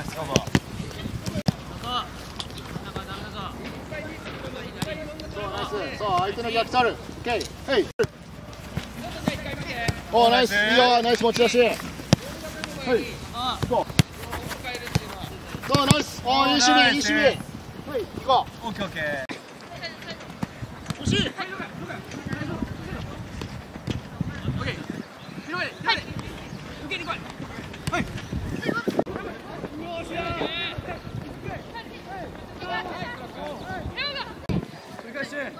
ナイス。そう相手の逆タル、オッケー、はい。おナイス、いいよ、ナイス。持ち出し。はい。そう。そうナイス、おいい守備、いい守備。はい、行こう。オッケー、オッケー。惜しい。はい。受けに来い。繰り返して